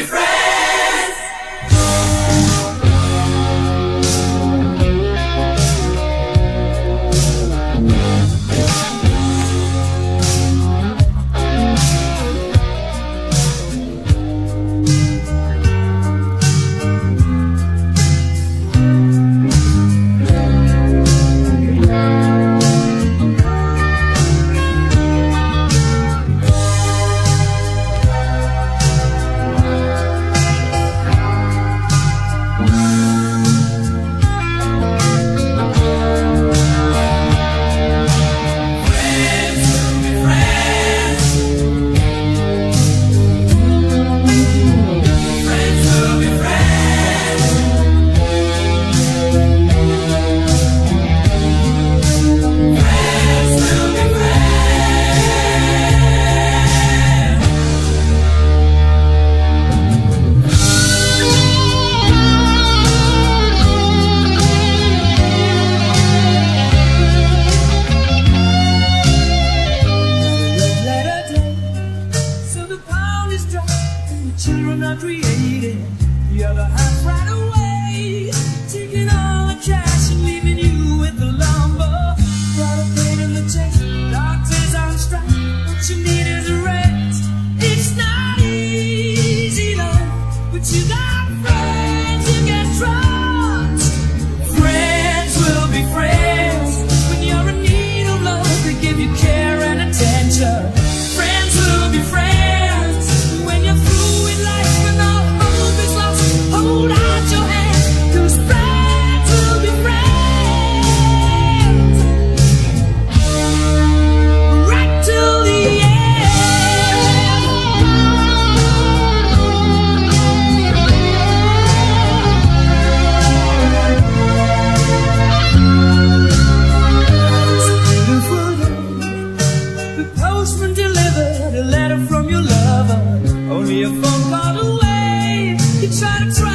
Refresh! Friends who'll be friends. won't go away. You try to. Try